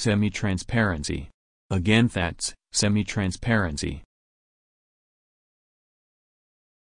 Semi-transparency. Again that's, semi-transparency.